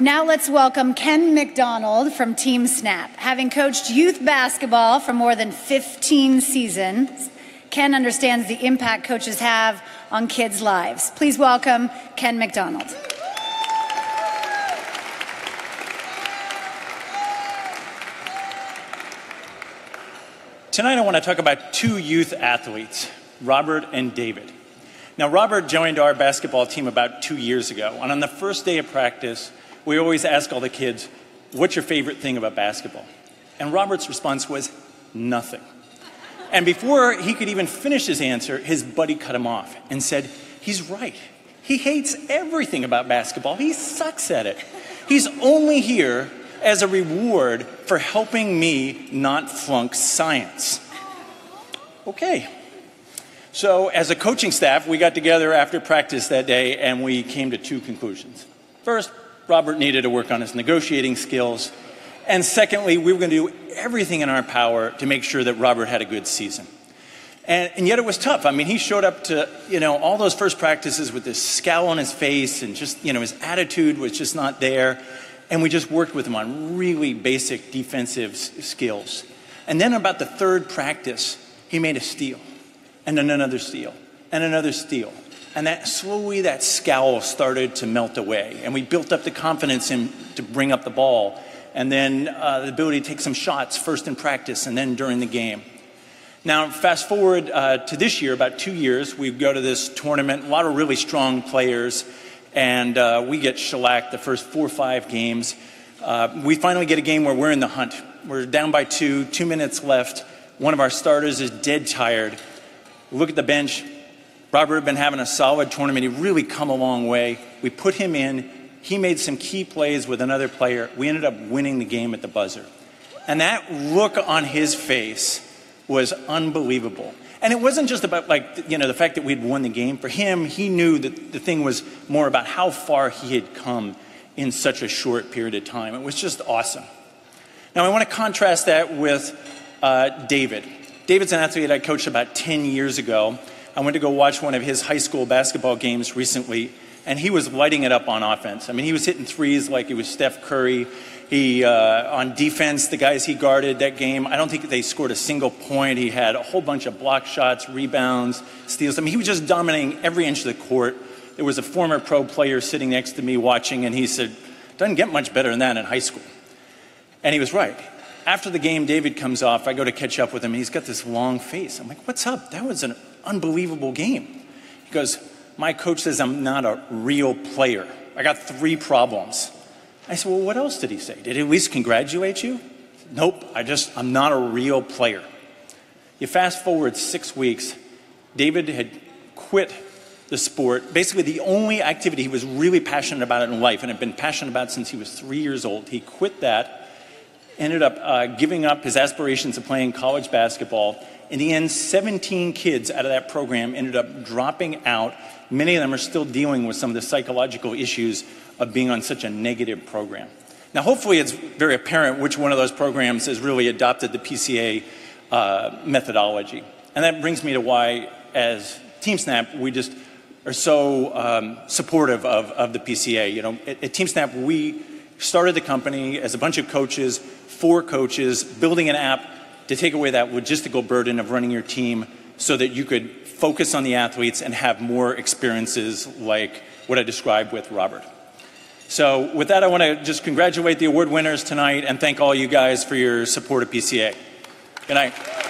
Now let's welcome Ken McDonald from TeamSnap. Having coached youth basketball for more than 15 seasons, Ken understands the impact coaches have on kids' lives. Please welcome Ken McDonald. Tonight, I want to talk about two youth athletes, Robert and David. Now, Robert joined our basketball team about two years ago, and on the first day of practice, we always ask all the kids, What's your favorite thing about basketball? And Robert's response was, Nothing. And before he could even finish his answer, his buddy cut him off and said, He's right. He hates everything about basketball. He sucks at it. He's only here as a reward for helping me not flunk science. Okay. So, as a coaching staff, we got together after practice that day and we came to two conclusions. First, Robert needed to work on his negotiating skills. And secondly, we were going to do everything in our power to make sure that Robert had a good season. And, and, yet it was tough. I mean, he showed up to, you know, all those first practices with this scowl on his face and just, you know, his attitude was just not there. And we just worked with him on really basic defensive skills. And then about the third practice, he made a steal, and then another steal, and another steal. And that slowly, that scowl started to melt away. And we built up the confidence in to bring up the ball, and then uh, the ability to take some shots first in practice and then during the game. Now, fast forward uh, to this year, about two years, we go to this tournament, a lot of really strong players and uh, we get shellacked the first four or five games. Uh, we finally get a game where we're in the hunt. We're down by two, two minutes left. One of our starters is dead tired. look at the bench. Robert had been having a solid tournament. He really come a long way. We put him in. He made some key plays with another player. We ended up winning the game at the buzzer. And that look on his face was unbelievable. And it wasn't just about like you know the fact that we'd won the game. For him, he knew that the thing was more about how far he had come in such a short period of time. It was just awesome. Now I want to contrast that with uh, David. David's an athlete I coached about 10 years ago. I went to go watch one of his high school basketball games recently, and he was lighting it up on offense. I mean, he was hitting threes like it was Steph Curry. He, uh, on defense, the guys he guarded that game, I don't think they scored a single point. He had a whole bunch of block shots, rebounds, steals. I mean, he was just dominating every inch of the court. There was a former pro player sitting next to me watching, and he said, Doesn't get much better than that in high school. And he was right. After the game, David comes off. I go to catch up with him, and he's got this long face. I'm like, What's up? That was an unbelievable game. He goes, My coach says I'm not a real player. I got three problems. I said, Well, what else did he say? Did he at least congratulate you? Nope, I just, I'm not a real player. You fast forward six weeks, David had quit the sport, basically the only activity he was really passionate about in life and had been passionate about since he was three years old. He quit that, ended up uh, giving up his aspirations of playing college basketball. In the end, 17 kids out of that program ended up dropping out. Many of them are still dealing with some of the psychological issues of being on such a negative program. Now, hopefully, it's very apparent which one of those programs has really adopted the PCA uh, methodology. And that brings me to why, as TeamSnap, we just are so um, supportive of, of the PCA. You know, at, at TeamSnap, we started the company as a bunch of coaches, four coaches, building an app to take away that logistical burden of running your team so that you could focus on the athletes and have more experiences like what I described with Robert. So, with that, I want to just congratulate the award winners tonight and thank all you guys for your support of PCA. Good night.